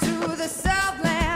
to the Southland.